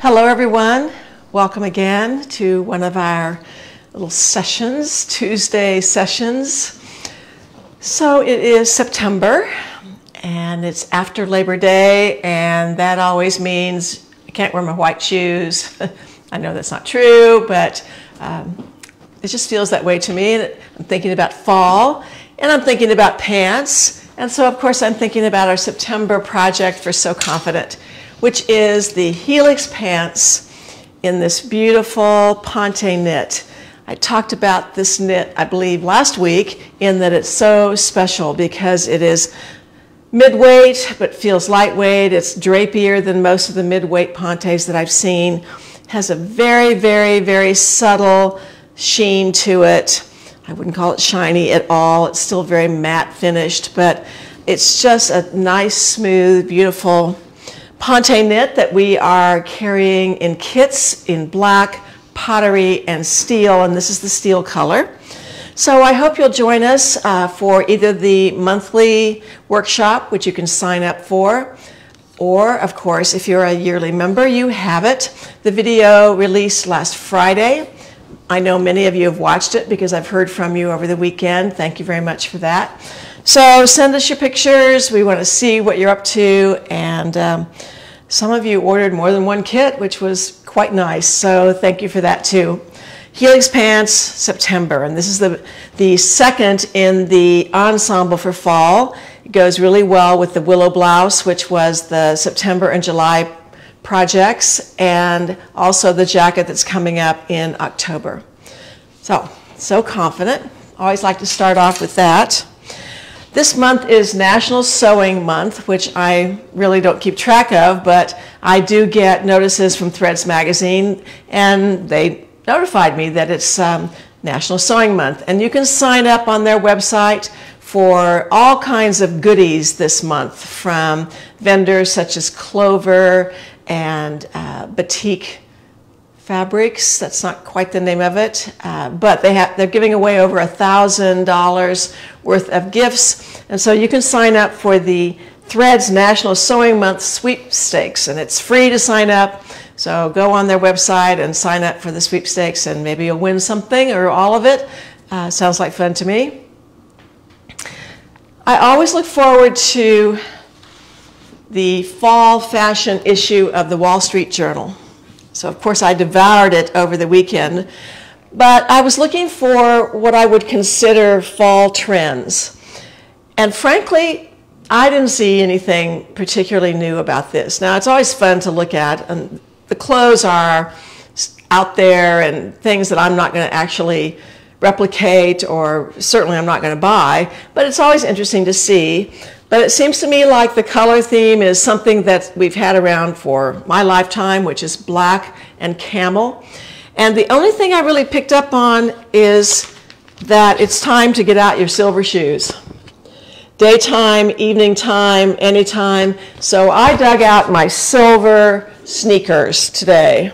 Hello, everyone. Welcome again to one of our little sessions, Tuesday sessions. So it is September and it's after Labor Day, and that always means I can't wear my white shoes. I know that's not true, but um, it just feels that way to me. I'm thinking about fall and I'm thinking about pants. And so, of course, I'm thinking about our September project for So Confident which is the Helix pants in this beautiful Ponte knit. I talked about this knit, I believe, last week in that it's so special because it is mid-weight but feels lightweight. It's drapier than most of the mid-weight Pontes that I've seen. Has a very, very, very subtle sheen to it. I wouldn't call it shiny at all. It's still very matte finished, but it's just a nice, smooth, beautiful Ponte knit that we are carrying in kits in black, pottery, and steel, and this is the steel color. So I hope you'll join us uh, for either the monthly workshop, which you can sign up for, or of course, if you're a yearly member, you have it. The video released last Friday. I know many of you have watched it because I've heard from you over the weekend. Thank you very much for that. So send us your pictures. We want to see what you're up to. And um, some of you ordered more than one kit, which was quite nice. So thank you for that too. Helix Pants, September. And this is the, the second in the ensemble for fall. It goes really well with the Willow Blouse, which was the September and July projects, and also the jacket that's coming up in October. So, so confident. Always like to start off with that. This month is National Sewing Month, which I really don't keep track of, but I do get notices from Threads Magazine, and they notified me that it's um, National Sewing Month. And you can sign up on their website for all kinds of goodies this month from vendors such as Clover and uh, Batik Fabrics. That's not quite the name of it, uh, but they have, they're giving away over a thousand dollars worth of gifts, and so you can sign up for the Threads National Sewing Month sweepstakes, and it's free to sign up. So go on their website and sign up for the sweepstakes, and maybe you'll win something or all of it. Uh, sounds like fun to me. I always look forward to the fall fashion issue of the Wall Street Journal. So, of course, I devoured it over the weekend. But I was looking for what I would consider fall trends. And frankly, I didn't see anything particularly new about this. Now, it's always fun to look at, and the clothes are out there and things that I'm not going to actually replicate or certainly I'm not going to buy, but it's always interesting to see. But it seems to me like the color theme is something that we've had around for my lifetime, which is black and camel. And the only thing I really picked up on is that it's time to get out your silver shoes. Daytime, evening time, anytime. So I dug out my silver sneakers today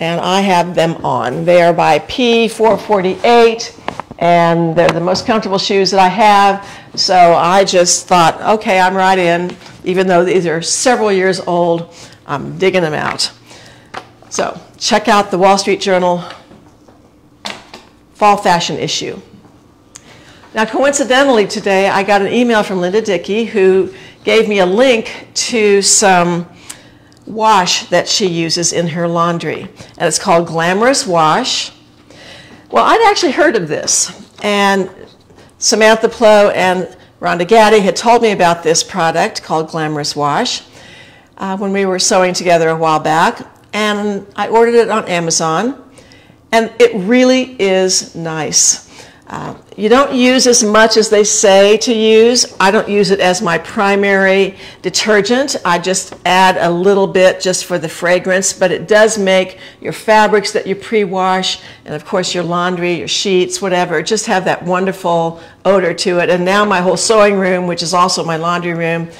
and I have them on. They are by P448 and they're the most comfortable shoes that I have. So I just thought, okay, I'm right in. Even though these are several years old, I'm digging them out. So check out the Wall Street Journal fall fashion issue. Now, coincidentally, today I got an email from Linda Dickey who gave me a link to some wash that she uses in her laundry. And it's called Glamorous Wash. Well, I'd actually heard of this, and Samantha Plo and Rhonda Gaddy had told me about this product called Glamorous Wash uh, when we were sewing together a while back, and I ordered it on Amazon, and it really is nice. Uh, you don't use as much as they say to use. I don't use it as my primary detergent. I just add a little bit just for the fragrance, but it does make your fabrics that you pre-wash, and of course your laundry, your sheets, whatever, just have that wonderful odor to it. And now my whole sewing room, which is also my laundry room,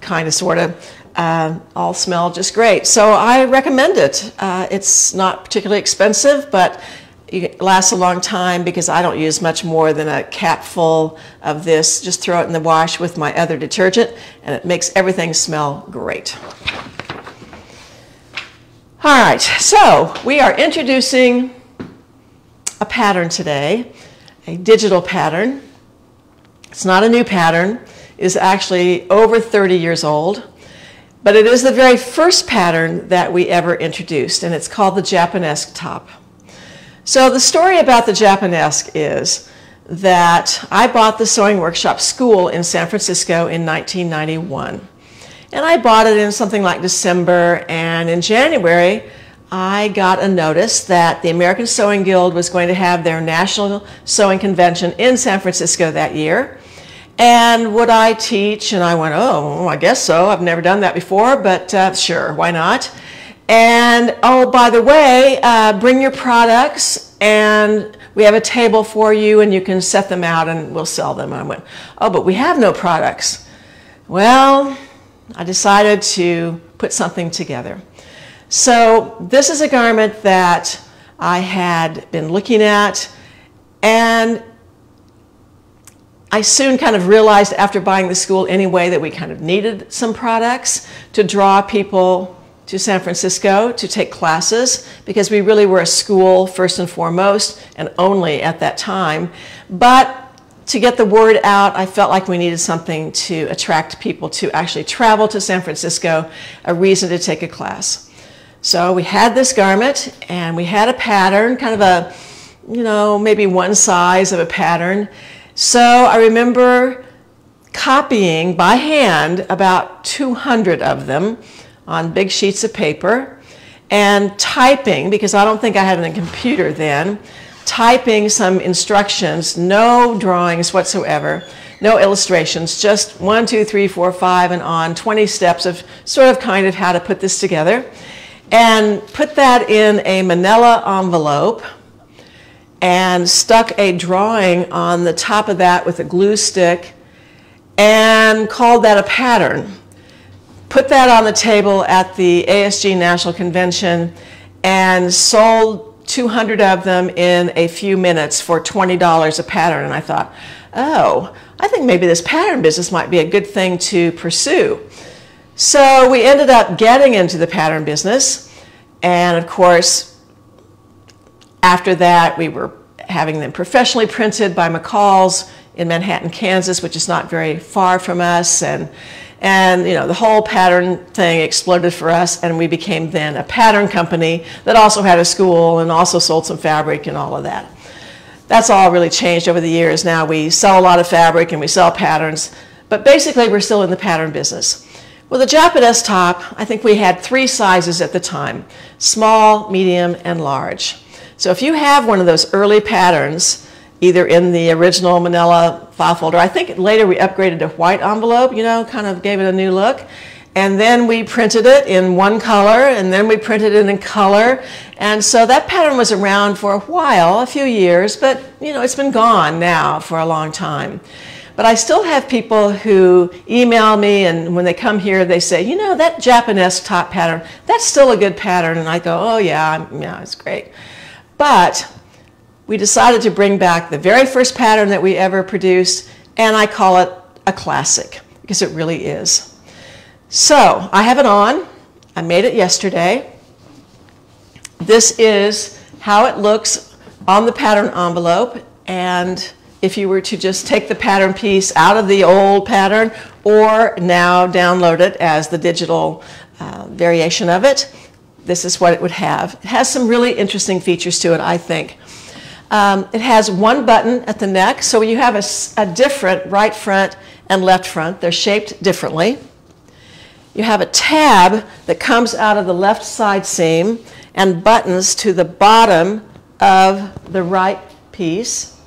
kind of, sort of, uh, all smell just great. So I recommend it. Uh, it's not particularly expensive, but it lasts a long time because I don't use much more than a capful of this. Just throw it in the wash with my other detergent and it makes everything smell great. All right, so we are introducing a pattern today, a digital pattern. It's not a new pattern, it's actually over 30 years old, but it is the very first pattern that we ever introduced, and it's called the Japonesque top. So the story about the Japonesque is that I bought the Sewing Workshop School in San Francisco in 1991. And I bought it in something like December, and in January, I got a notice that the American Sewing Guild was going to have their National Sewing Convention in San Francisco that year. And would I teach? And I went, oh, I guess so. I've never done that before, but uh, sure, why not? And oh, by the way, uh, bring your products and we have a table for you and you can set them out and we'll sell them. And I went, oh, but we have no products. Well, I decided to put something together. So this is a garment that I had been looking at and I soon kind of realized after buying the school anyway that we kind of needed some products to draw people to San Francisco to take classes because we really were a school first and foremost and only at that time. But to get the word out, I felt like we needed something to attract people to actually travel to San Francisco, a reason to take a class. So we had this garment and we had a pattern, kind of a, you know, maybe one size of a pattern. So I remember copying by hand about 200 of them on big sheets of paper and typing, because I don't think I had a computer then, typing some instructions, no drawings whatsoever, no illustrations, just one, two, three, four, five, and on 20 steps of sort of kind of how to put this together. And put that in a manila envelope and stuck a drawing on the top of that with a glue stick and called that a pattern. Put that on the table at the ASG National Convention and sold 200 of them in a few minutes for $20 a pattern. And I thought, oh, I think maybe this pattern business might be a good thing to pursue. So we ended up getting into the pattern business. And of course, after that, we were having them professionally printed by McCall's in Manhattan, Kansas, which is not very far from us. And and you know, the whole pattern thing exploded for us, and we became then a pattern company that also had a school and also sold some fabric and all of that. That's all really changed over the years. Now we sell a lot of fabric and we sell patterns, but basically we're still in the pattern business. Well, the Japonesque top, I think we had three sizes at the time, small, medium, and large. So if you have one of those early patterns, either in the original manila file folder. I think later we upgraded to white envelope, you know, kind of gave it a new look. And then we printed it in one color, and then we printed it in color. And so that pattern was around for a while, a few years, but you know, it's been gone now for a long time. But I still have people who email me, and when they come here, they say, you know, that Japonesque top pattern, that's still a good pattern. And I go, oh, yeah, yeah, it's great. But we decided to bring back the very first pattern that we ever produced, and I call it a classic because it really is. So I have it on. I made it yesterday. This is how it looks on the pattern envelope, and if you were to just take the pattern piece out of the old pattern or now download it as the digital uh, variation of it, this is what it would have. It has some really interesting features to it, I think. Um, it has one button at the neck, so you have a, a different right front and left front. They're shaped differently. You have a tab that comes out of the left side seam and buttons to the bottom of the right piece.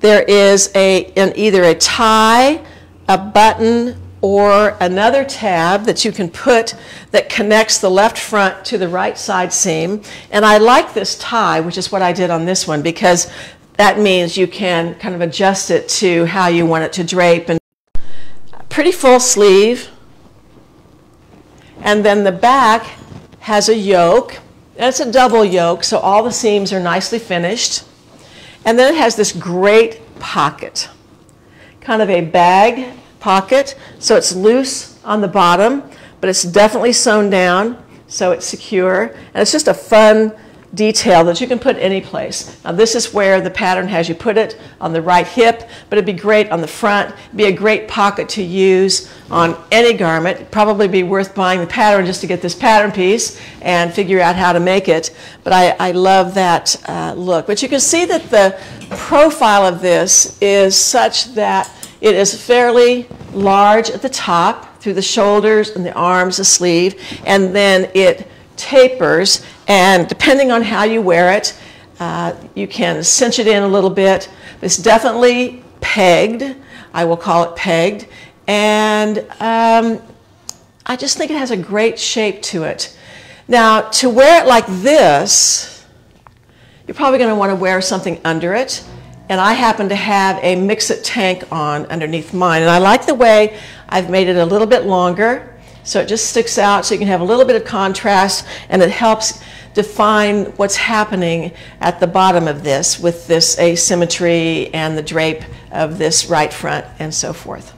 There is a, an, either a tie, a button, or another tab that you can put that connects the left front to the right side seam. And I like this tie, which is what I did on this one, because that means you can kind of adjust it to how you want it to drape. And pretty full sleeve. And then the back has a yoke. And it's a double yoke, so all the seams are nicely finished. And then it has this great pocket, kind of a bag pocket. So it's loose on the bottom, but it's definitely sewn down. so it's secure. And it's just a fun detail that you can put any place. Now this is where the pattern has you put it on the right hip, but it'd be great on the front. It'd be a great pocket to use on any garment. It'd probably be worth buying the pattern just to get this pattern piece and figure out how to make it. But I, I love that uh, look. But you can see that the profile of this is such that it is fairly large at the top through the shoulders and the arms, the sleeve, and then it tapers, and depending on how you wear it, uh, you can cinch it in a little bit. It's definitely pegged. I will call it pegged. And um, I just think it has a great shape to it. Now, to wear it like this, you're probably going to want to wear something under it. And I happen to have a Mix-It tank on underneath mine. And I like the way I've made it a little bit longer. So it just sticks out so you can have a little bit of contrast and it helps define what's happening at the bottom of this with this asymmetry and the drape of this right front and so forth.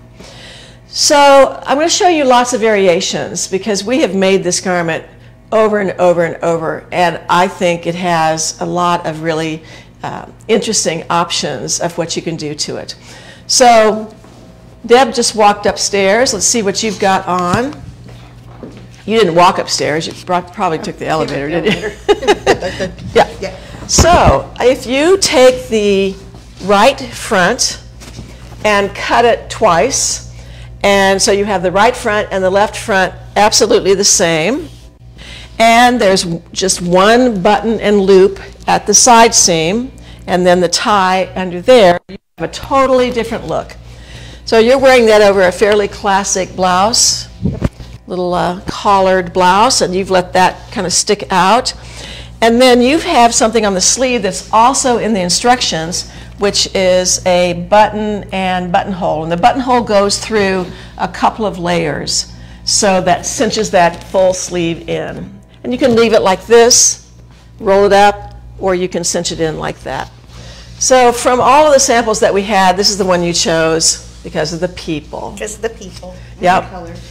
So I'm going to show you lots of variations because we have made this garment over and over and over and I think it has a lot of really uh, interesting options of what you can do to it. So Deb just walked upstairs. Let's see what you've got on. You didn't walk upstairs. You probably took the elevator, didn't you? yeah. yeah. So if you take the right front and cut it twice, and so you have the right front and the left front absolutely the same, and there's just one button and loop at the side seam, and then the tie under there, you have a totally different look. So you're wearing that over a fairly classic blouse little uh, collared blouse, and you've let that kind of stick out. And then you have something on the sleeve that's also in the instructions, which is a button and buttonhole. And the buttonhole goes through a couple of layers, so that cinches that full sleeve in. And you can leave it like this, roll it up, or you can cinch it in like that. So from all of the samples that we had, this is the one you chose because of the people. Because the people. Yep.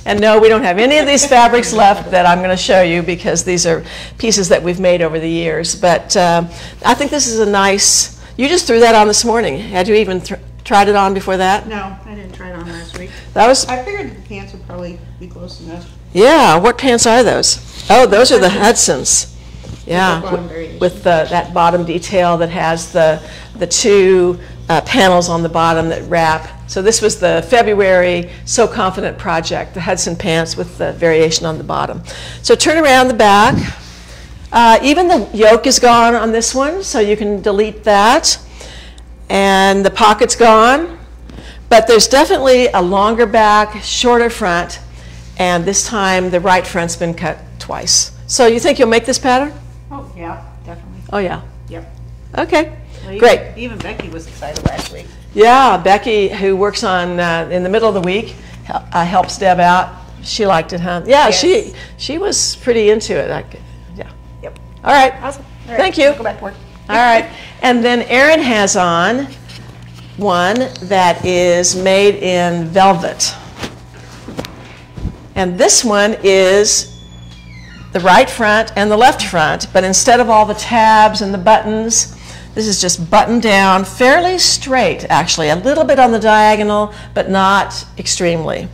And no, we don't have any of these fabrics left that I'm going to show you because these are pieces that we've made over the years. But uh, I think this is a nice, you just threw that on this morning. Had you even tried it on before that? No, I didn't try it on last week. That was. I figured the pants would probably be close enough. Yeah, what pants are those? Oh, those are the Hudsons. Yeah, with, with the, that bottom detail that has the the two uh, panels on the bottom that wrap. So this was the February So Confident project, the Hudson pants with the variation on the bottom. So turn around the back. Uh, even the yoke is gone on this one, so you can delete that. And the pocket's gone. But there's definitely a longer back, shorter front, and this time the right front's been cut twice. So you think you'll make this pattern? Oh, yeah, definitely. Oh, yeah. Yep. Okay. Well, Great. Even, even Becky was excited last week. Yeah, Becky, who works on uh, in the middle of the week, uh, helps Deb out. She liked it, huh? Yeah, Yes. she she was pretty into it. I, could, yeah. Yep. All right. Awesome. All right, Thank you. Go back to work. All right. And then Erin has on one that is made in velvet. And this one is the right front and the left front, but instead of all the tabs and the buttons, this is just buttoned down, fairly straight actually, a little bit on the diagonal, but not extremely.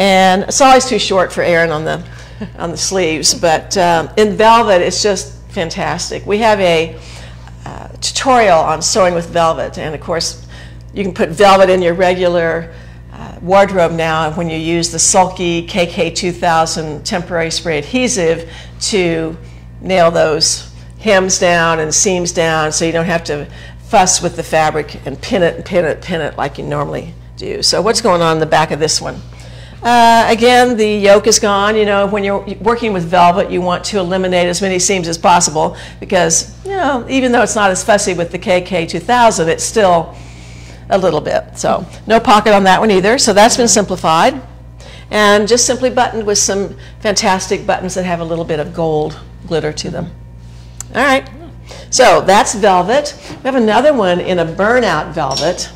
And it's always too short for Erin on the, on the sleeves, but um, in velvet it's just fantastic. We have a uh, tutorial on sewing with velvet, and of course you can put velvet in your regular wardrobe now when you use the Sulky KK2000 temporary spray adhesive to nail those hems down and seams down so you don't have to fuss with the fabric and pin it and pin it, pin it like you normally do. So what's going on in the back of this one? Uh, again, the yoke is gone. You know, when you're working with velvet, you want to eliminate as many seams as possible because, you know, even though it's not as fussy with the KK2000, it's still a little bit. So no pocket on that one either. So that's been simplified. And just simply buttoned with some fantastic buttons that have a little bit of gold glitter to them. All right. So that's velvet. We have another one in a burnout velvet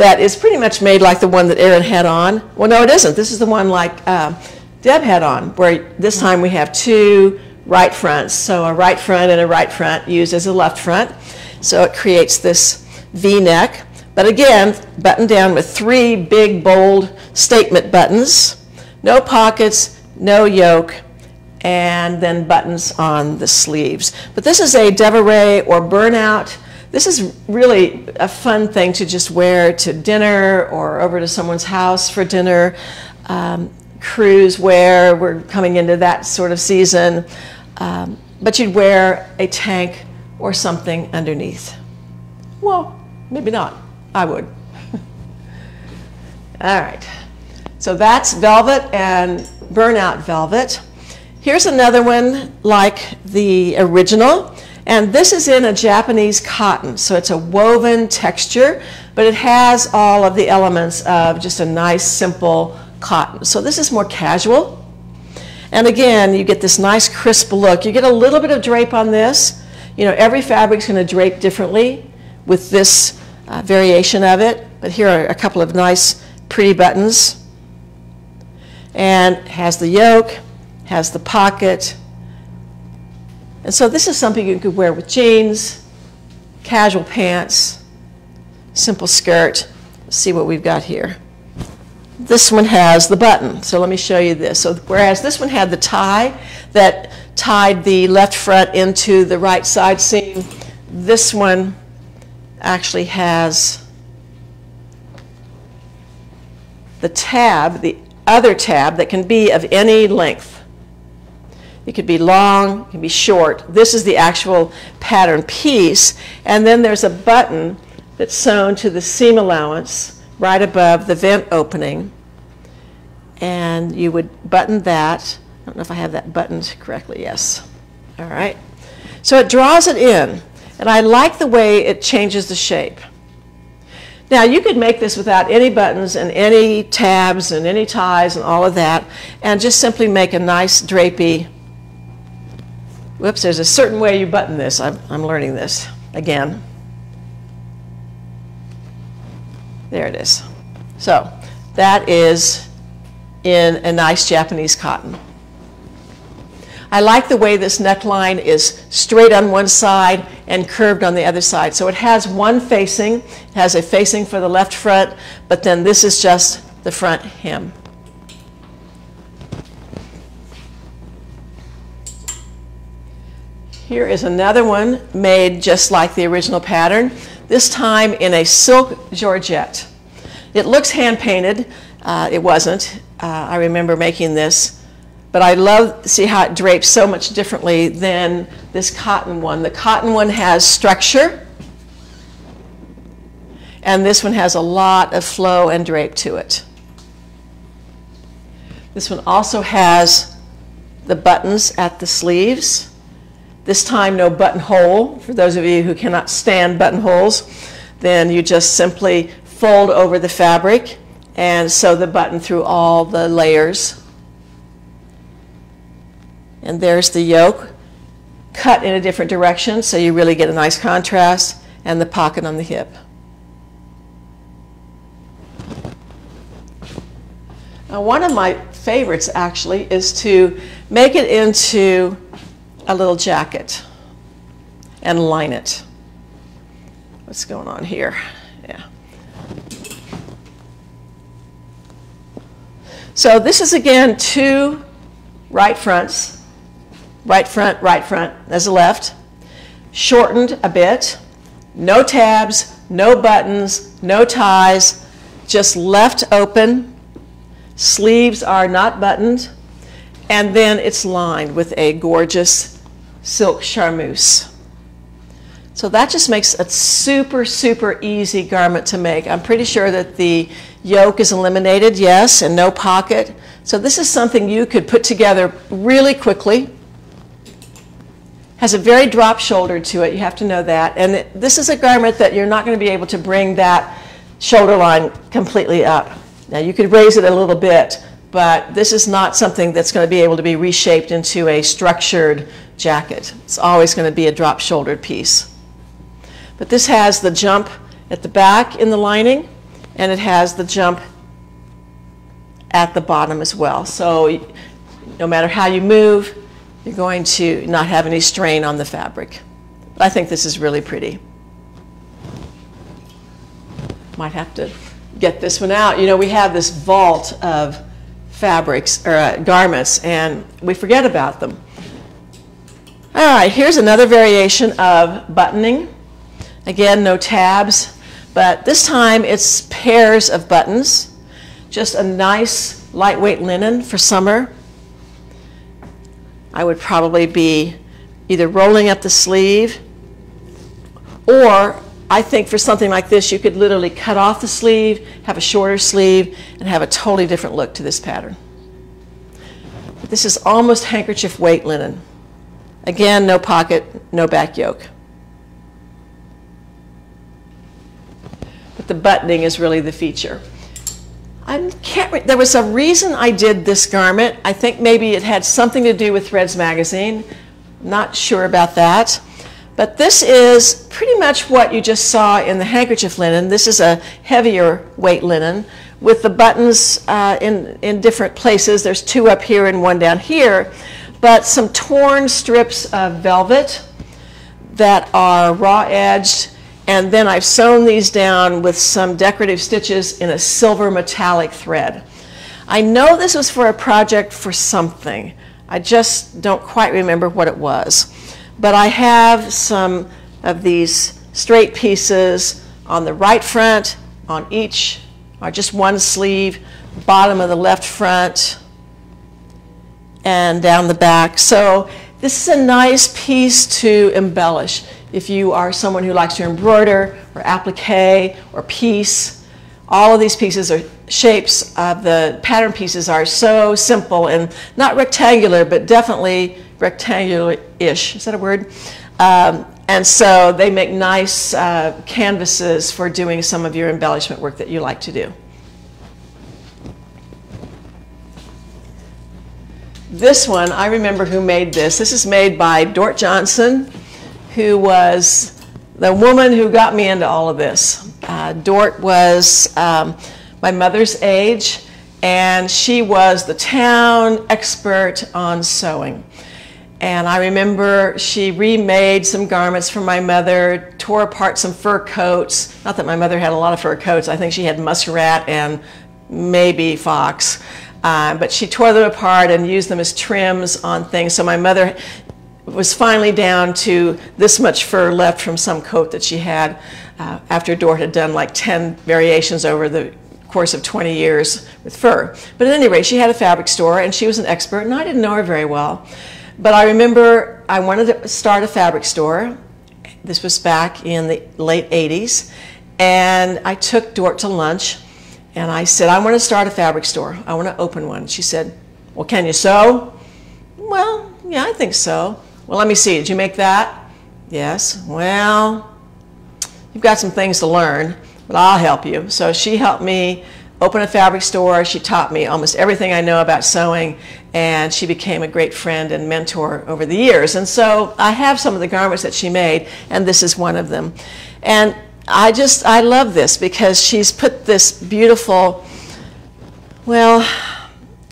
that is pretty much made like the one that Erin had on. Well, no, it isn't. This is the one like uh, Deb had on, where this time we have two right fronts. So a right front and a right front used as a left front. So it creates this V-neck. But again, buttoned down with three big, bold statement buttons. No pockets, no yoke, and then buttons on the sleeves. But this is a Devoré or burnout. This is really a fun thing to just wear to dinner or over to someone's house for dinner. Um, cruise wear, we're coming into that sort of season. Um, but you'd wear a tank or something underneath. Well, maybe not. I would. All right. So that's velvet and burnout velvet. Here's another one like the original. And this is in a Japanese cotton. So it's a woven texture, but it has all of the elements of just a nice, simple cotton. So this is more casual. And again, you get this nice crisp look. You get a little bit of drape on this. You know, every fabric's going to drape differently with this uh, variation of it. But here are a couple of nice, pretty buttons. And has the yoke, has the pocket. And so this is something you could wear with jeans, casual pants, simple skirt. Let's see what we've got here this one has the button. So let me show you this. So whereas this one had the tie that tied the left front into the right side seam, this one actually has the tab, the other tab that can be of any length. It could be long, it can be short. This is the actual pattern piece. And then there's a button that's sewn to the seam allowance right above the vent opening. And you would button that. I don't know if I have that buttoned correctly. Yes. All right. So it draws it in. And I like the way it changes the shape. Now you could make this without any buttons and any tabs and any ties and all of that and just simply make a nice drapey. Whoops, there's a certain way you button this. I'm, I'm learning this again. There it is. So that is in a nice Japanese cotton. I like the way this neckline is straight on one side and curved on the other side. So it has one facing, it has a facing for the left front, but then this is just the front hem. Here is another one made just like the original pattern this time in a silk georgette. It looks hand painted. Uh, it wasn't. Uh, I remember making this. But I love see how it drapes so much differently than this cotton one. The cotton one has structure, and this one has a lot of flow and drape to it. This one also has the buttons at the sleeves. This time no buttonhole. For those of you who cannot stand buttonholes, then you just simply fold over the fabric and sew the button through all the layers. And there's the yoke, cut in a different direction so you really get a nice contrast, and the pocket on the hip. Now, one of my favorites actually is to make it into a little jacket and line it. What's going on here? Yeah. So this is again two right fronts, right front, right front, there's a left, shortened a bit, no tabs, no buttons, no ties, just left open. Sleeves are not buttoned, and then it's lined with a gorgeous silk charmeuse. So that just makes a super, super easy garment to make. I'm pretty sure that the yoke is eliminated, yes, and no pocket. So this is something you could put together really quickly. Has a very drop shoulder to it, you have to know that. And it, this is a garment that you're not going to be able to bring that shoulder line completely up. Now you could raise it a little bit, but this is not something that's going to be able to be reshaped into a structured jacket. It's always going to be a drop shouldered piece. But this has the jump at the back in the lining and it has the jump at the bottom as well. So no matter how you move, you're going to not have any strain on the fabric. But I think this is really pretty. Might have to get this one out. You know, we have this vault of fabrics or uh, garments and we forget about them. All right, here's another variation of buttoning. Again, no tabs, but this time it's pairs of buttons. Just a nice lightweight linen for summer. I would probably be either rolling up the sleeve or I think for something like this, you could literally cut off the sleeve, have a shorter sleeve, and have a totally different look to this pattern. This is almost handkerchief weight linen. Again, no pocket, no back yoke. But the buttoning is really the feature. I can't. there was a reason I did this garment. I think maybe it had something to do with Threads magazine. Not sure about that. But this is pretty much what you just saw in the handkerchief linen. This is a heavier weight linen with the buttons uh, in, in different places. There's two up here and one down here. But some torn strips of velvet that are raw edged. And then I've sewn these down with some decorative stitches in a silver metallic thread. I know this was for a project for something. I just don't quite remember what it was. But I have some of these straight pieces on the right front, on each, or just one sleeve, bottom of the left front, and down the back. So this is a nice piece to embellish. If you are someone who likes to embroider or applique or piece, all of these pieces are shapes of the pattern pieces are so simple and not rectangular, but definitely rectangular-ish. Is that a word? Um, and so they make nice uh, canvases for doing some of your embellishment work that you like to do. This one, I remember who made this. This is made by Dort Johnson, who was the woman who got me into all of this. Uh, Dort was um, my mother's age, and she was the town expert on sewing. And I remember she remade some garments for my mother, tore apart some fur coats. Not that my mother had a lot of fur coats. I think she had muskrat and maybe fox. Uh, but she tore them apart and used them as trims on things. So my mother was finally down to this much fur left from some coat that she had uh, after Dort had done like 10 variations over the course of 20 years with fur. But at any rate, she had a fabric store and she was an expert, and I didn't know her very well. But I remember I wanted to start a fabric store. This was back in the late 80s. And I took Dort to lunch and I said, I want to start a fabric store. I want to open one. She said, Well, can you sew? Well, yeah, I think so. Well, let me see. Did you make that? Yes. Well, you've got some things to learn, but I'll help you. So she helped me open a fabric store. She taught me almost everything I know about sewing, and she became a great friend and mentor over the years. And so I have some of the garments that she made, and this is one of them. And I just, I love this because she's put this beautiful, well,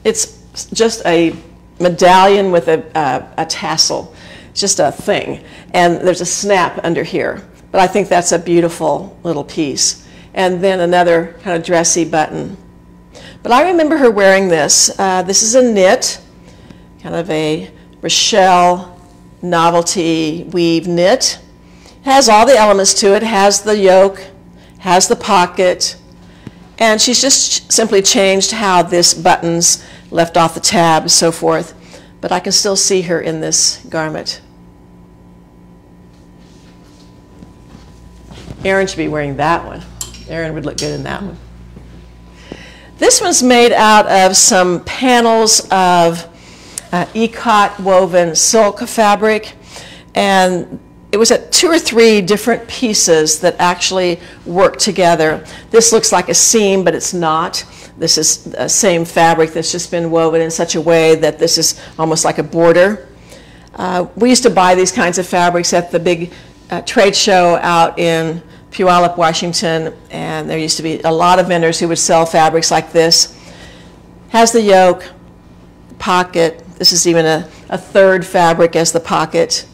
it's just a medallion with a, a, a tassel, just a thing. And there's a snap under here. But I think that's a beautiful little piece and then another kind of dressy button. But I remember her wearing this. Uh, this is a knit, kind of a Raschel novelty weave knit. It has all the elements to it, has the yoke, has the pocket, and she's just simply changed how this buttons left off the tab, so forth. But I can still see her in this garment. Erin should be wearing that one. Erin would look good in that one. This one's made out of some panels of uh, ikat woven silk fabric, and it was at two or three different pieces that actually worked together. This looks like a seam, but it's not. This is the same fabric that's just been woven in such a way that this is almost like a border. Uh, we used to buy these kinds of fabrics at the big uh, trade show out in Puyallup, Washington, and there used to be a lot of vendors who would sell fabrics like this. Has the yoke, pocket, this is even a, a third fabric as the pocket.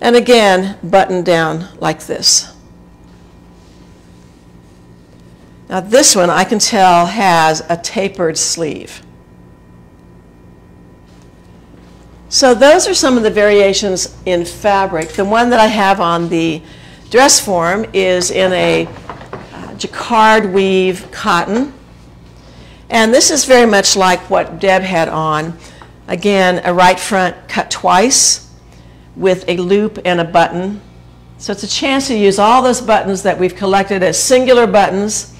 And again, buttoned down like this. Now this one I can tell has a tapered sleeve. So those are some of the variations in fabric. The one that I have on the dress form is in a uh, jacquard weave cotton. And this is very much like what Deb had on. Again, a right front cut twice with a loop and a button. So it's a chance to use all those buttons that we've collected as singular buttons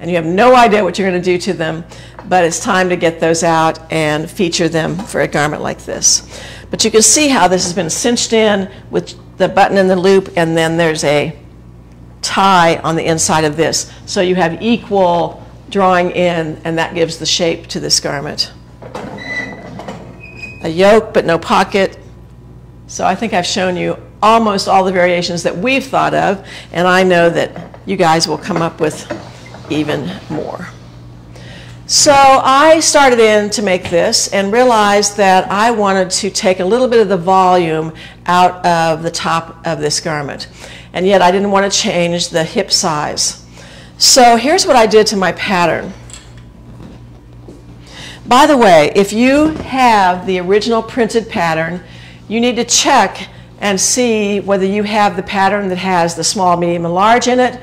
and you have no idea what you're going to do to them, but it's time to get those out and feature them for a garment like this. But you can see how this has been cinched in with the button in the loop, and then there's a tie on the inside of this. So you have equal drawing in, and that gives the shape to this garment. A yoke, but no pocket. So I think I've shown you almost all the variations that we've thought of, and I know that you guys will come up with even more. So I started in to make this and realized that I wanted to take a little bit of the volume out of the top of this garment. And yet I didn't want to change the hip size. So here's what I did to my pattern. By the way, if you have the original printed pattern, you need to check and see whether you have the pattern that has the small, medium, and large in it,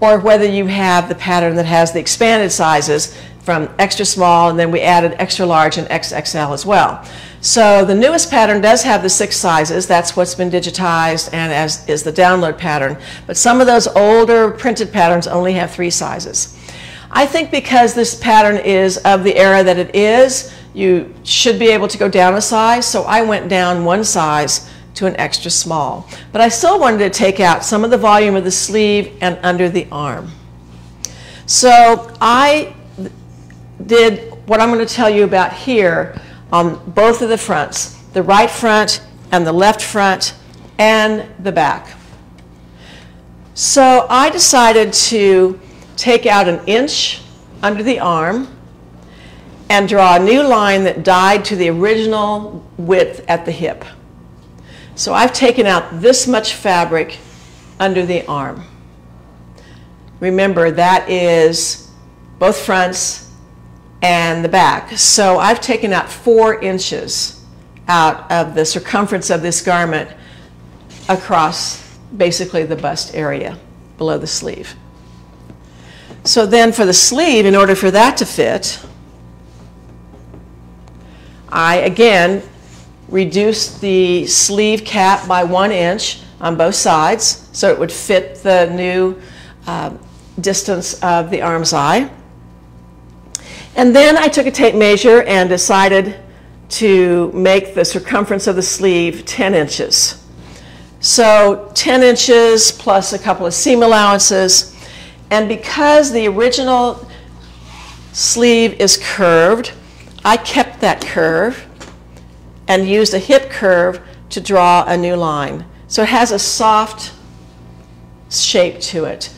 or whether you have the pattern that has the expanded sizes from extra small and then we added extra large and XXL as well. So the newest pattern does have the six sizes. That's what's been digitized and as is the download pattern. But some of those older printed patterns only have three sizes. I think because this pattern is of the era that it is, you should be able to go down a size. So I went down one size to an extra small. But I still wanted to take out some of the volume of the sleeve and under the arm. So I did what I'm going to tell you about here on both of the fronts, the right front and the left front and the back. So I decided to take out an inch under the arm and draw a new line that died to the original width at the hip. So I've taken out this much fabric under the arm. Remember, that is both fronts and the back. So I've taken out four inches out of the circumference of this garment across basically the bust area below the sleeve. So then for the sleeve, in order for that to fit, I again reduced the sleeve cap by one inch on both sides so it would fit the new uh, distance of the armscye. And then I took a tape measure and decided to make the circumference of the sleeve 10 inches. So 10 inches plus a couple of seam allowances. And because the original sleeve is curved, I kept that curve and used a hip curve to draw a new line. So it has a soft shape to it.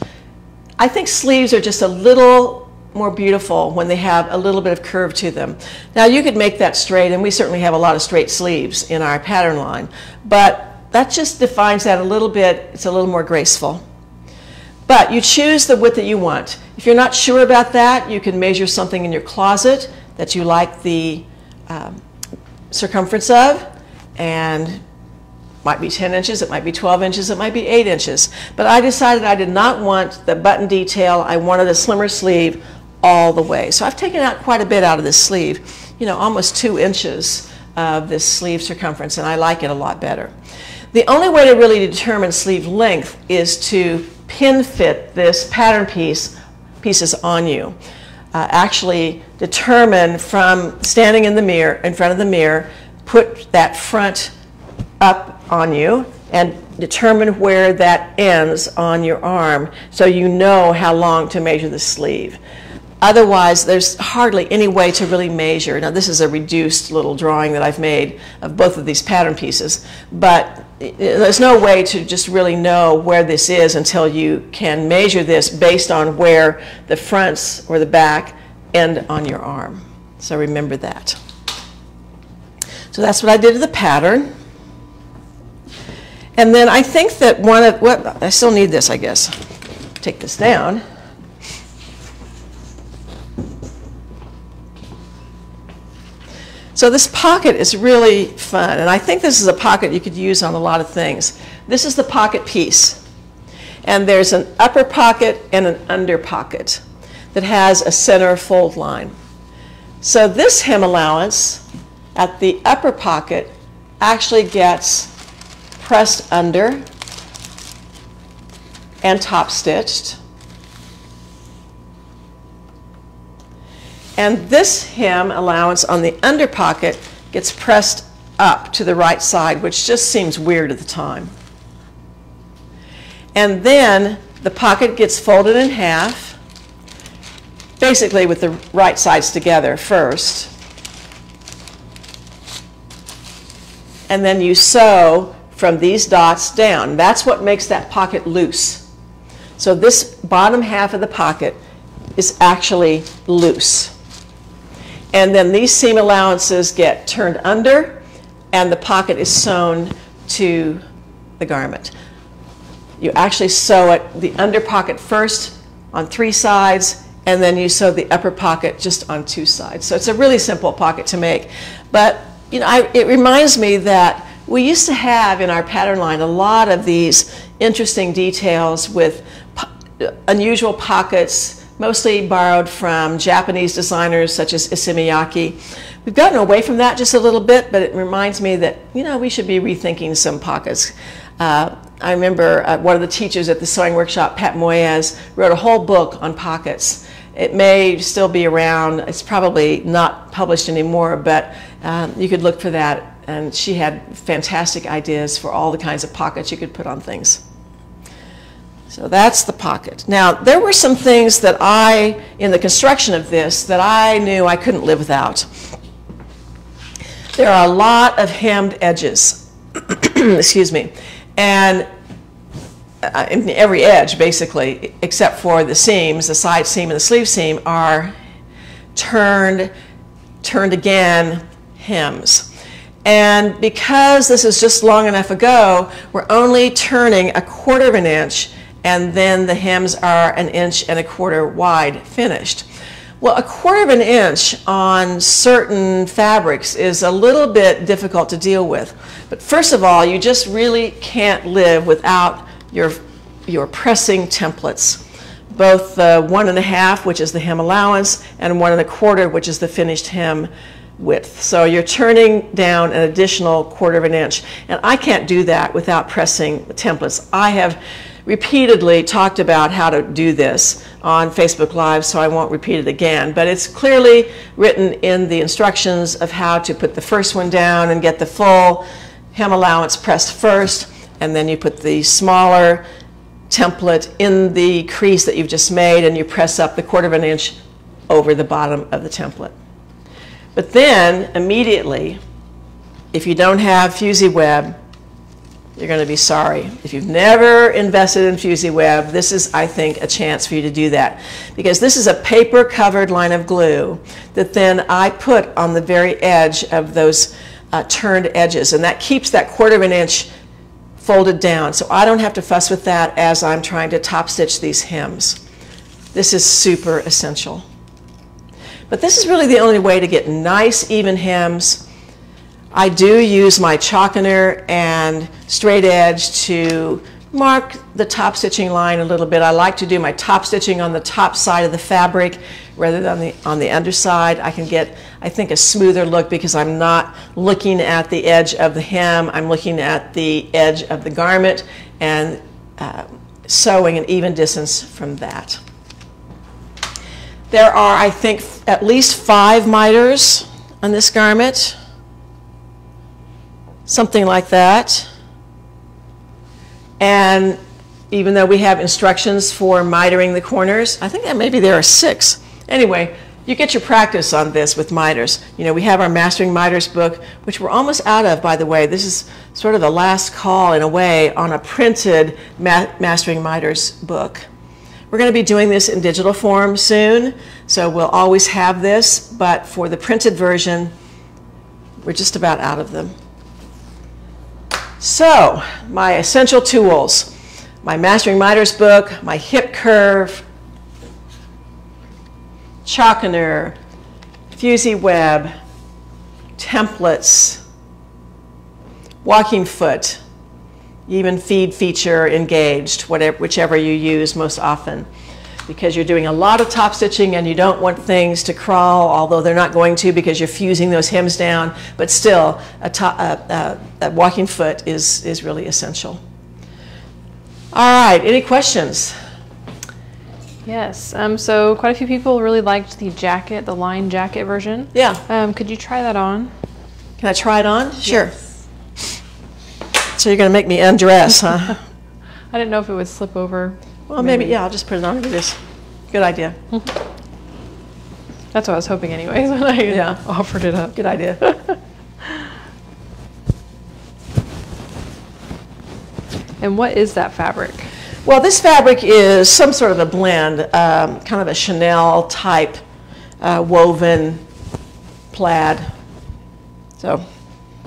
I think sleeves are just a little more beautiful when they have a little bit of curve to them. Now you could make that straight, and we certainly have a lot of straight sleeves in our pattern line, but that just defines that a little bit. It's a little more graceful. But you choose the width that you want. If you're not sure about that, you can measure something in your closet that you like the um, circumference of, and might be 10 inches, it might be 12 inches, it might be 8 inches. But I decided I did not want the button detail. I wanted a slimmer sleeve all the way. So I've taken out quite a bit out of this sleeve, you know, almost 2 inches of this sleeve circumference, and I like it a lot better. The only way to really determine sleeve length is to pin fit this pattern piece pieces on you uh, actually determine from standing in the mirror, in front of the mirror, put that front up on you and determine where that ends on your arm so you know how long to measure the sleeve. Otherwise, there's hardly any way to really measure. Now, this is a reduced little drawing that I've made of both of these pattern pieces, but there's no way to just really know where this is until you can measure this based on where the fronts or the back end on your arm. So remember that. So that's what I did to the pattern. And then I think that one of, what, I still need this, I guess. Take this down. So this pocket is really fun, and I think this is a pocket you could use on a lot of things. This is the pocket piece, and there's an upper pocket and an under pocket that has a center fold line. So this hem allowance at the upper pocket actually gets pressed under and top stitched. And this hem allowance on the under pocket gets pressed up to the right side, which just seems weird at the time. And then the pocket gets folded in half, basically with the right sides together first. And then you sew from these dots down. That's what makes that pocket loose. So this bottom half of the pocket is actually loose. And then these seam allowances get turned under and the pocket is sewn to the garment. You actually sew it the under pocket first on three sides and then you sew the upper pocket just on two sides. So it's a really simple pocket to make. But you know, I, it reminds me that we used to have in our pattern line a lot of these interesting details with po unusual pockets, mostly borrowed from Japanese designers such as Issey Miyake. We've gotten away from that just a little bit, but it reminds me that, you know, we should be rethinking some pockets. Uh, I remember uh, one of the teachers at the sewing workshop, Pat Moyes, wrote a whole book on pockets. It may still be around. It's probably not published anymore, but um, you could look for that. And she had fantastic ideas for all the kinds of pockets you could put on things. So that's the pocket. Now, there were some things that I, in the construction of this, that I knew I couldn't live without. There are a lot of hemmed edges, excuse me, and uh, every edge, basically, except for the seams, the side seam and the sleeve seam, are turned, turned again hems. And because this is just long enough ago, we're only turning a quarter of an inch and then the hems are an inch and a quarter wide finished. Well, a quarter of an inch on certain fabrics is a little bit difficult to deal with. But first of all, you just really can't live without your, your pressing templates. Both the one and a half, which is the hem allowance, and one and a quarter, which is the finished hem width. So you're turning down an additional quarter of an inch. And I can't do that without pressing the templates. I have repeatedly talked about how to do this on Facebook Live, so I won't repeat it again. But it's clearly written in the instructions of how to put the first one down and get the full hem allowance pressed first, and then you put the smaller template in the crease that you've just made, and you press up the quarter of an inch over the bottom of the template. But then, immediately, if you don't have Fusiweb, you're going to be sorry. If you've never invested in FusiWeb, this is, I think, a chance for you to do that. Because this is a paper covered line of glue that then I put on the very edge of those uh, turned edges. And that keeps that quarter of an inch folded down. So I don't have to fuss with that as I'm trying to top stitch these hems. This is super essential. But this is really the only way to get nice, even hems I do use my Chalkener and straight edge to mark the top stitching line a little bit. I like to do my top stitching on the top side of the fabric rather than the, on the underside. I can get, I think, a smoother look because I'm not looking at the edge of the hem. I'm looking at the edge of the garment and uh, sewing an even distance from that. There are, I think, at least five miters on this garment something like that. And even though we have instructions for mitering the corners, I think that maybe there are six. Anyway, you get your practice on this with miters. You know, we have our Mastering Miters book, which we're almost out of, by the way. This is sort of the last call, in a way, on a printed Ma Mastering Miters book. We're going to be doing this in digital form soon, so we'll always have this, but for the printed version, we're just about out of them. So, my essential tools my Mastering Miters book, my hip curve, Chalkener, FusiWeb, templates, walking foot, even feed feature engaged, whatever, whichever you use most often. Because you're doing a lot of top stitching and you don't want things to crawl, although they're not going to because you're fusing those hems down, but still, a, top, a, a, a walking foot is, is really essential. All right, any questions? Yes. Um, so quite a few people really liked the jacket, the line jacket version. Yeah. Um, could you try that on? Can I try it on? Sure. So you're going to make me undress, huh? I didn't know if it would slip over. Well, maybe, yeah, I'll just put it on. This. Good idea. That's what I was hoping, anyways, when I Yeah. offered it up. Good idea. And what is that fabric? Well, this fabric is some sort of a blend, um, kind of a Chanel type uh, woven plaid. So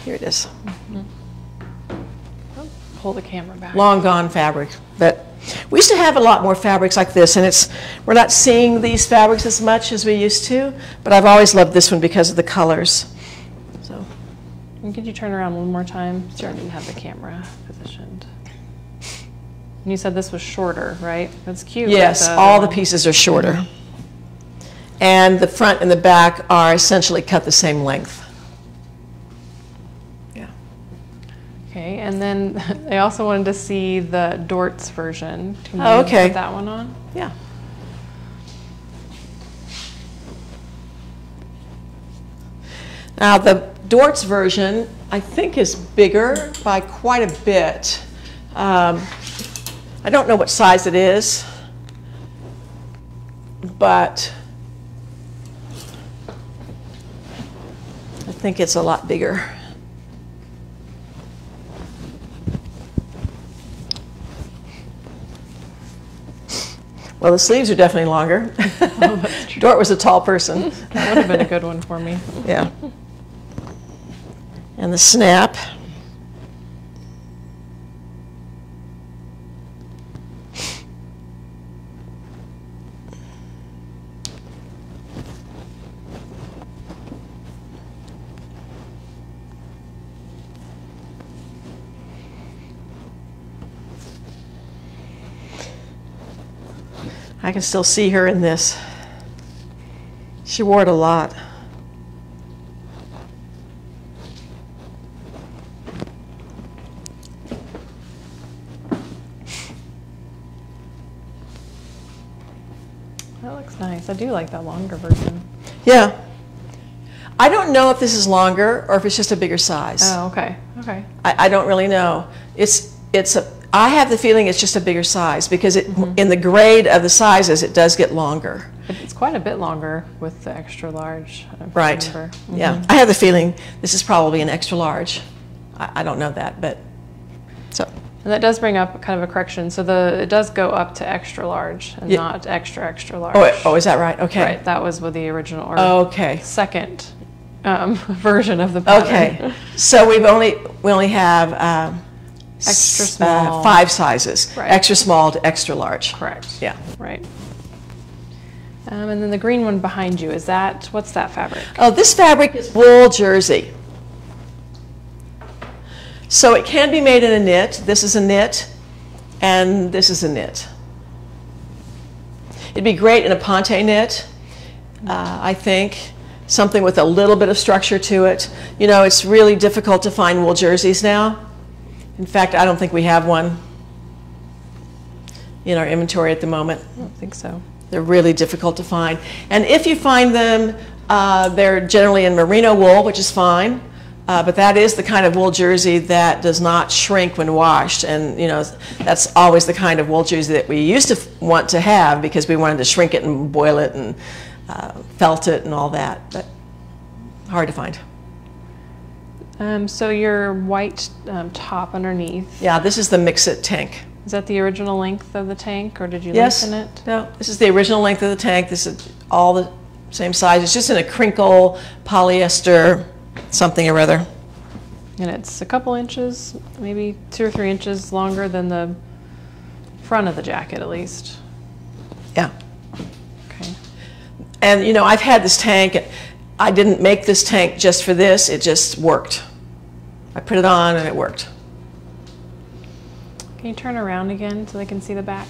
here it is. Pull the camera back. long gone fabric. We used to have a lot more fabrics like this, and it's we're not seeing these fabrics as much as we used to. But I've always loved this one because of the colors. So And could you turn around one more time? Sure. I didn't have the camera positioned. And you said this was shorter, right? That's cute. yes, the- all the pieces are shorter, and the front and the back are essentially cut the same length. And then I also wanted to see the Dortz version. Can Oh, okay. Put that one on. Yeah. Now, the Dortz version, I think, is bigger by quite a bit. Um, I don't know what size it is, but I think it's a lot bigger. Well, the sleeves are definitely longer. Oh, Dort was a tall person. That would have been a good one for me. Yeah. And the snap. I can still see her in this. She wore it a lot. That looks nice. I do like that longer version. Yeah. I don't know if this is longer or if it's just a bigger size. Oh, okay. Okay. I, I don't really know. It's it's a. I have the feeling it's just a bigger size because it in the grade of the sizes it does get longer. It's quite a bit longer with the extra large. I Right. remember. Yeah. I have the feeling this is probably an extra large. I, I don't know that, but so And that does bring up kind of a correction. So the it does go up to extra large and Yeah. not extra extra large. oh oh is that right? Okay. Right. That was with the original or Okay. second um, version of the pattern. Okay. So we've only we only have um, Extra uh, small. five sizes. Right. Extra small to extra large. Correct. Yeah. Right. Um, and then the green one behind you is that what's that fabric? Oh, this fabric is wool jersey. So it can be made in a knit. This is a knit, and this is a knit. It'd be great in a ponte knit, uh, I think. Something with a little bit of structure to it. You know, it's really difficult to find wool jerseys now. In fact, I don't think we have one in our inventory at the moment. I don't think so. They're really difficult to find. And if you find them, uh, they're generally in merino wool, which is fine. Uh, but that is the kind of wool jersey that does not shrink when washed. And, you know, that's always the kind of wool jersey that we used to f- want to have because we wanted to shrink it and boil it and uh, felt it and all that. But hard to find. Um, so your white um, top underneath Yeah, this is the Mix-It tank. is that the original length of the tank, or did you Yes. lengthen it? No, this is the original length of the tank. This is all the same size. It's just in a crinkle polyester something or other. And it's a couple inches, maybe two or three inches longer than the front of the jacket at least. Yeah. Okay. And you know, I've had this tank. I didn't make this tank just for this. It just worked. I put it on and it worked. Can you turn around again so they can see the back?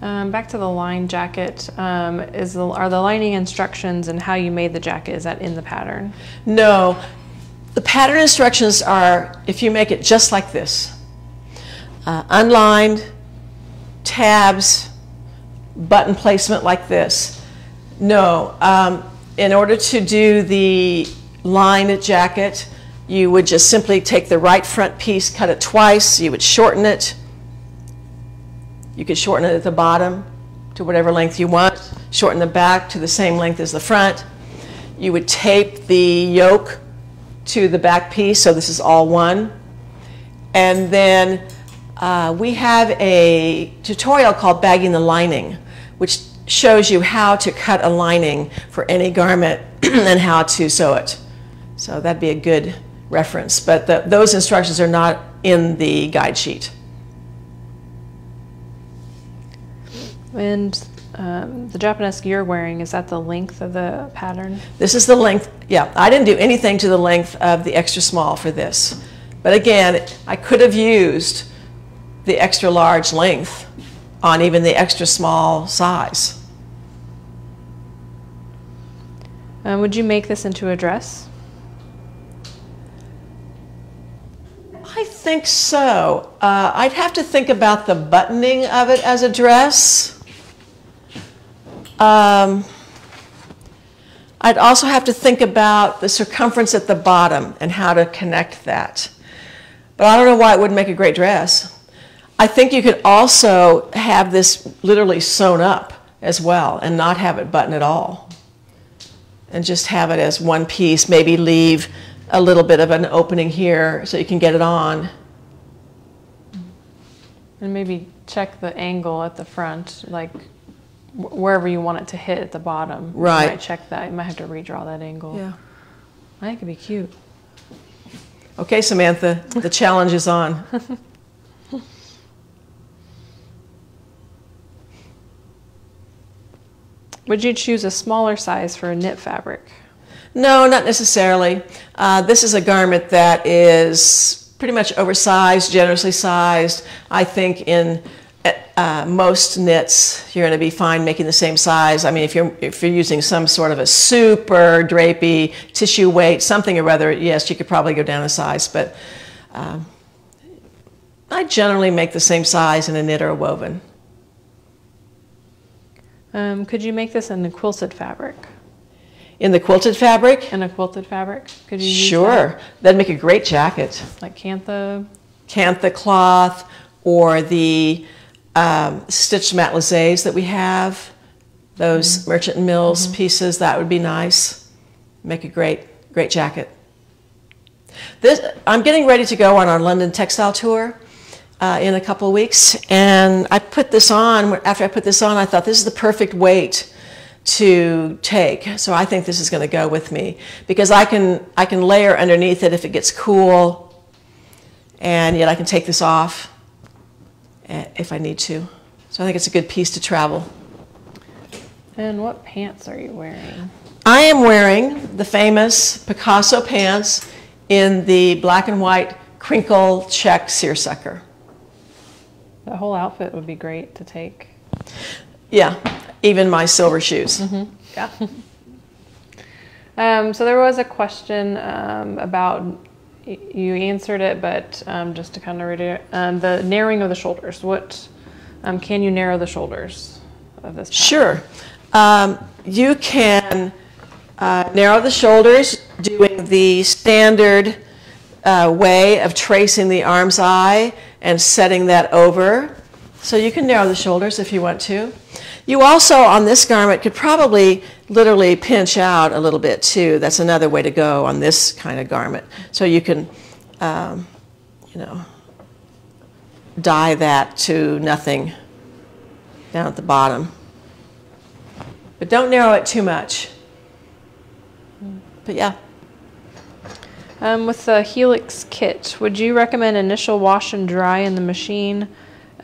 Um, back to the line jacket. Um, is the, are the lining instructions and how you made the jacket is that in the pattern? No, the pattern instructions are if you make it just like this, uh, unlined, tabs, button placement like this. No, um, in order to do the line jacket, you would just simply take the right front piece, cut it twice, you would shorten it. You could shorten it at the bottom to whatever length you want, shorten the back to the same length as the front. You would tape the yoke to the back piece, so this is all one. And then uh, we have a tutorial called Bagging the Lining, which shows you how to cut a lining for any garment and how to sew it. So that'd be a good reference. But the, those instructions are not in the guide sheet. And um, the Japonesque you're wearing, is that the length of the pattern? This is the length, yeah, I didn't do anything to the length of the extra small for this. But again, I could have used the extra large length on even the extra small size. Um, would you make this into a dress? I think so. Uh, I'd have to think about the buttoning of it as a dress. Um, I'd also have to think about the circumference at the bottom and how to connect that. But I don't know why it wouldn't make a great dress. I think you could also have this literally sewn up as well and not have it button at all. And just have it as one piece, maybe leave a little bit of an opening here so you can get it on. And maybe check the angle at the front, like wherever you want it to hit at the bottom. Right. You might check that. You might have to redraw that angle. Yeah. I think it'd be cute. Okay, Samantha, the challenge is on. Would you choose a smaller size for a knit fabric? No, not necessarily. Uh, this is a garment that is pretty much oversized, generously sized. I think in uh, most knits you're going to be fine making the same size. I mean, if you're if you're using some sort of a super drapey tissue weight, something or other, yes, you could probably go down a size. But um, I generally make the same size in a knit or a woven. Um, could you make this in the quilted fabric? In the quilted fabric? In a quilted fabric? Could you Sure. That? That'd make a great jacket. Like kantha? Kantha cloth or the um, stitched matelassés that we have, those mm -hmm. Merchant Mills mm -hmm. pieces, that would be nice. Make a great, great jacket. This, I'm getting ready to go on our London textile tour uh, in a couple of weeks, and I put this on. After I put this on, I thought this is the perfect weight to take. So I think this is going to go with me because I can I can layer underneath it if it gets cool, and yet I can take this off eh, if I need to. So I think it's a good piece to travel. And what pants are you wearing? I am wearing the famous Picasso pants in the black and white crinkle check seersucker. The whole outfit would be great to take. Yeah, even my silver shoes. Mm -hmm. Yeah. um, so there was a question um, about you answered it, but um, just to kind of read it, um, the narrowing of the shoulders. What um, can you narrow the shoulders of this? Pattern? Sure, um, you can uh, narrow the shoulders doing the standard uh, way of tracing the armscye and setting that over. So you can narrow the shoulders if you want to. You also, on this garment, could probably literally pinch out a little bit too. That's another way to go on this kind of garment. So you can, um, you know, die that to nothing down at the bottom. But don't narrow it too much. But yeah. Um, with the Helix kit, would you recommend initial wash and dry in the machine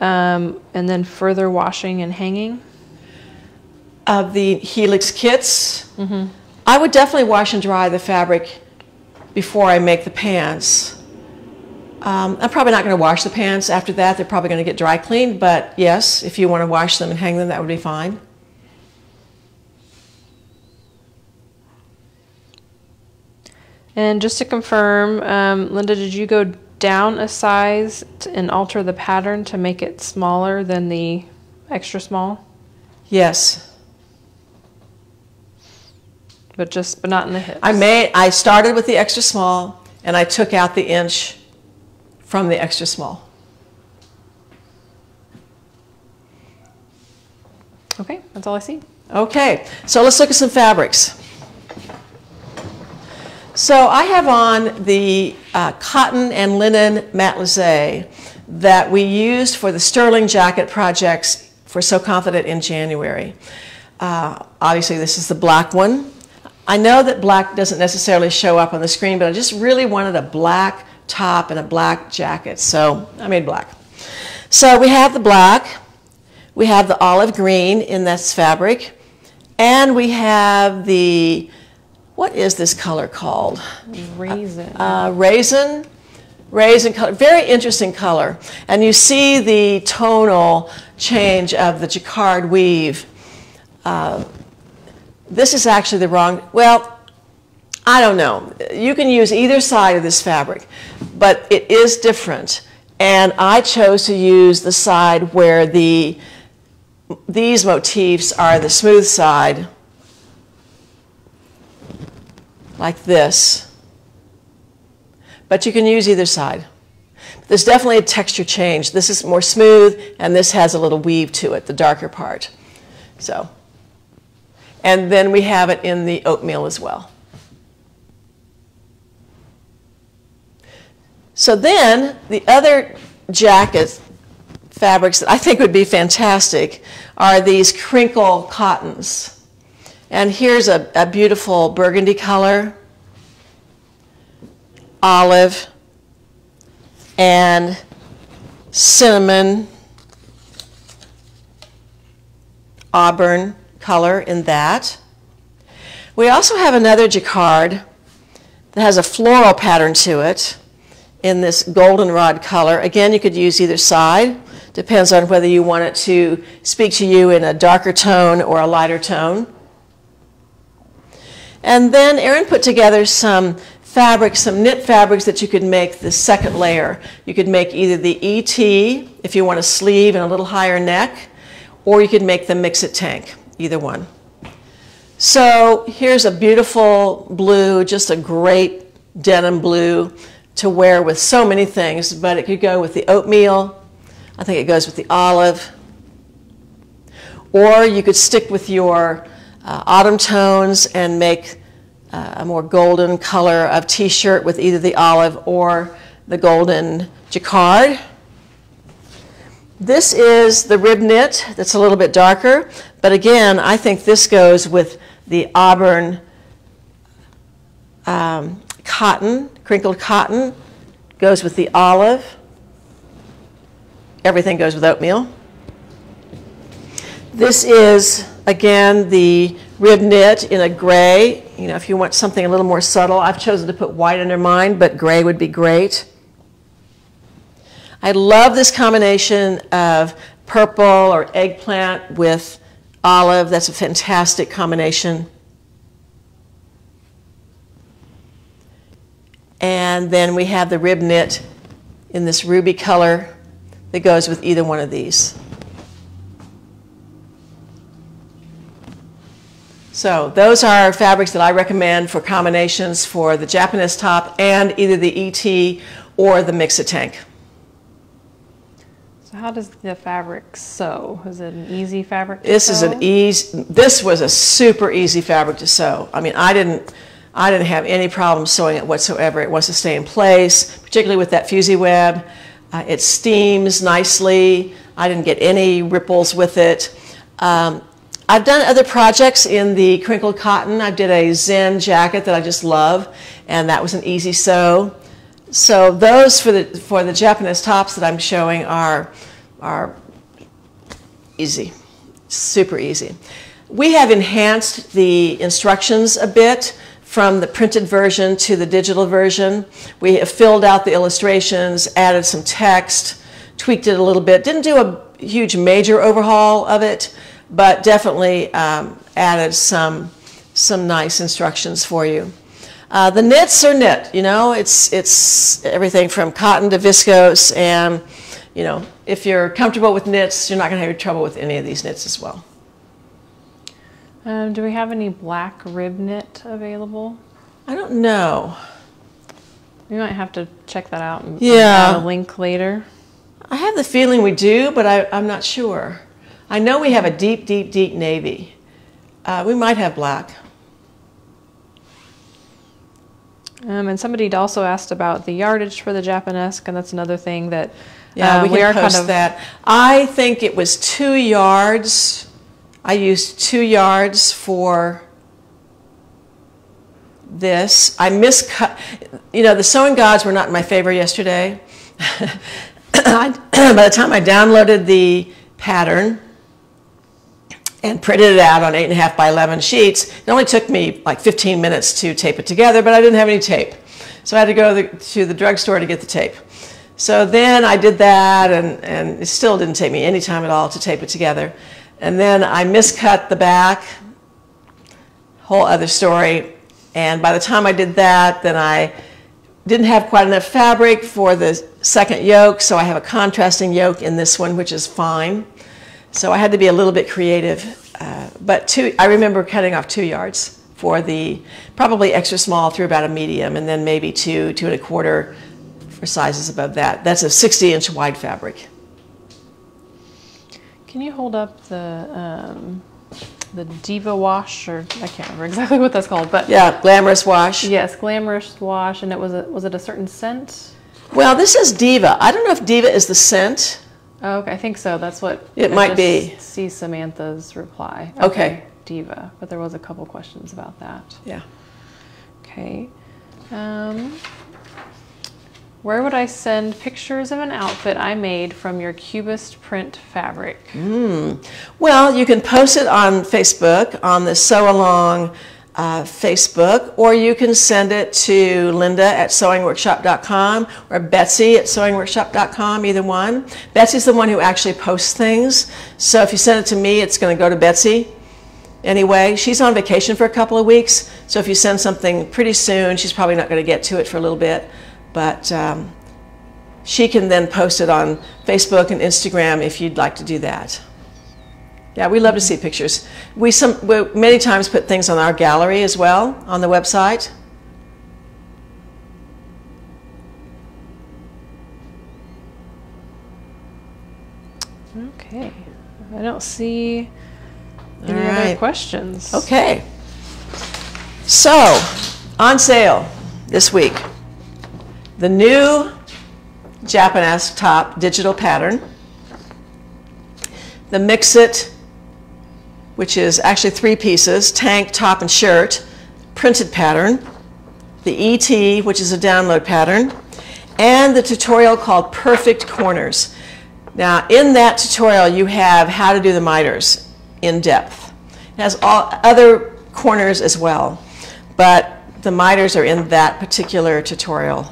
um, and then further washing and hanging? Of the Helix kits, I would definitely wash and dry the fabric before I make the pants. Um, I'm probably not going to wash the pants after that. They're probably going to get dry cleaned, but yes, if you want to wash them and hang them, that would be fine. And just to confirm, um, Linda, did you go down a size and alter the pattern to make it smaller than the extra small? Yes. But just, but not in the hips. I made, I started with the extra small and I took out the inch from the extra small. Okay, that's all I see. Okay, so let's look at some fabrics. So I have on the uh, cotton and linen matelassé that we used for the Sterling jacket projects for Sew Confident in January. Uh, obviously, this is the black one. I know that black doesn't necessarily show up on the screen, but I just really wanted a black top and a black jacket, so I made black. So we have the black, we have the olive green in this fabric, and we have the, what is this color called? Raisin. Uh, raisin, raisin color, very interesting color. And you see the tonal change of the jacquard weave. Uh, this is actually the wrong, well, I don't know. You can use either side of this fabric, but it is different. And I chose to use the side where the these motifs are the smooth side, like this. But you can use either side. There's definitely a texture change. This is more smooth, and this has a little weave to it, the darker part. So, and then we have it in the oatmeal as well. So then the other jacket fabrics that I think would be fantastic are these crinkle cottons. And here's a, a beautiful burgundy color, olive, and cinnamon, auburn color in that. We also have another jacquard that has a floral pattern to it in this goldenrod color. Again, you could use either side. Depends on whether you want it to speak to you in a darker tone or a lighter tone. And then Erin put together some fabrics, some knit fabrics that you could make the second layer. You could make either the ET, if you want a sleeve and a little higher neck, or you could make the mix-it tank, either one. So here's a beautiful blue, just a great denim blue to wear with so many things, but it could go with the oatmeal. I think it goes with the olive. Or you could stick with your uh, autumn tones and make uh, a more golden color of t-shirt with either the olive or the golden jacquard. This is the rib knit that's a little bit darker, but again, I think this goes with the auburn um, cotton, crinkled cotton, goes with the olive. Everything goes with oatmeal. This is, again, the rib knit in a gray. You know, if you want something a little more subtle, I've chosen to put white under mine, but gray would be great. I love this combination of purple or eggplant with olive. That's a fantastic combination. And then we have the rib knit in this ruby color that goes with either one of these. So those are fabrics that I recommend for combinations for the Japonesque top and either the ET or the mix-it tank. So how does the fabric sew? Is it an easy fabric to This is an easy, this was a super easy fabric to sew. I mean, I didn't, I didn't have any problem sewing it whatsoever. It wants to stay in place, particularly with that FusiWeb. Uh, it steams nicely. I didn't get any ripples with it. Um, I've done other projects in the crinkled cotton. I did a Zen jacket that I just love, and that was an easy sew. So those for the for the Japonesque tops that I'm showing are are easy, super easy. We have enhanced the instructions a bit from the printed version to the digital version. We have filled out the illustrations, added some text, tweaked it a little bit. Didn't do a huge major overhaul of it, but definitely um, added some, some nice instructions for you. Uh, the knits are knit, you know, it's, it's everything from cotton to viscose and, you know, if you're comfortable with knits, you're not going to have any trouble with any of these knits as well. Um, do we have any black rib knit available? I don't know. We might have to check that out and Yeah. add a link later. I have the feeling we do, but I, I'm not sure. I know we have a deep, deep, deep navy. Uh, we might have black. Um, and somebody also asked about the yardage for the Japonesque, and that's another thing that Yeah, uh, we can are post kind of that. I think it was two yards. I used two yards for this. I miscut. You know, the sewing gods were not in my favor yesterday. By the time I downloaded the pattern and printed it out on eight and a half by 11 sheets, it only took me like 15 minutes to tape it together, but I didn't have any tape. So I had to go to the, to the drugstore to get the tape. So then I did that, and, and it still didn't take me any time at all to tape it together. And then I miscut the back, whole other story. And by the time I did that, then I didn't have quite enough fabric for the second yoke, so I have a contrasting yoke in this one, which is fine. So I had to be a little bit creative. Uh, but two, I remember cutting off two yards for the probably extra small through about a medium, and then maybe two, two and a quarter for sizes above that. That's a 60 inch wide fabric. Can you hold up the um, the Diva Wash, or I can't remember exactly what that's called, but Yeah, glamorous wash. yes, glamorous wash, and it was a, was it a certain scent? Well, this is Diva. I don't know if Diva is the scent. Oh, okay, I think so. That's what It I might be. See Samantha's reply. Okay. Diva, but there was a couple questions about that. Yeah. Okay. Um, where would I send pictures of an outfit I made from your Cubist print fabric? Well, you can post it on Facebook, on the Sew Along uh, Facebook, or you can send it to Linda at sewingworkshop.com or Betsy at sewingworkshop.com, either one. Betsy's the one who actually posts things. So if you send it to me, it's going to go to Betsy anyway. She's on vacation for a couple of weeks, so if you send something pretty soon, she's probably not going to get to it for a little bit. But um, she can then post it on Facebook and Instagram if you'd like to do that. Yeah, we love to see pictures. We some we many times put things on our gallery as well on the website. Okay. I don't see any All other questions. Okay. So, on sale this week, the new Japonesque top digital pattern, the Mix It, which is actually three pieces, tank, top, and shirt, printed pattern, the ET, which is a download pattern, and the tutorial called Perfect Corners. Now, in that tutorial, you have how to do the miters in depth. It has all other corners as well, but the miters are in that particular tutorial.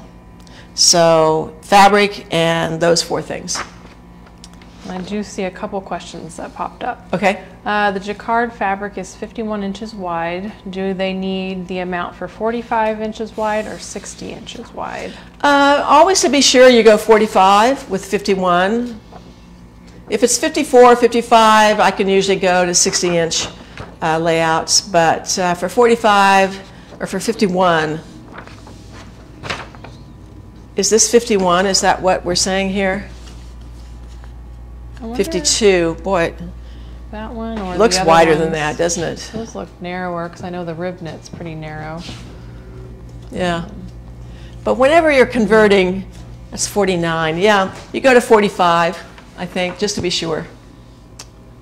So, fabric and those four things. I do see a couple questions that popped up. Okay? Uh, the jacquard fabric is 51 inches wide. Do they need the amount for 45 inches wide or 60 inches wide? Uh, always to be sure you go 45 with 51. If it's 54, or 55, I can usually go to 60 inch uh, layouts, but uh, for 45 or for 51, is this 51? Is that what we're saying here? I wonder 52. Boy, That one or looks wider than that, doesn't it? Those look narrower because I know the rib knit's pretty narrow. Yeah. But whenever you're converting, that's 49. Yeah, you go to 45, I think, just to be sure.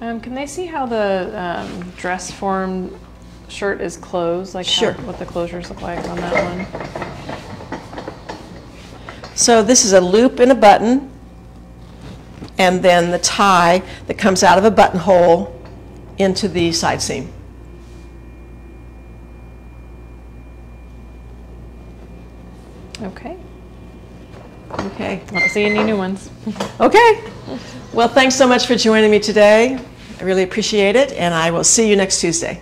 Um, can they see how the um, dress form shirt is closed? Like Sure. how, what the closures look like on that one? So this is a loop and a button, and then the tie that comes out of a buttonhole into the side seam. Okay. Okay. Don't see any new ones. Okay. Well, thanks so much for joining me today. I really appreciate it, and I will see you next Tuesday.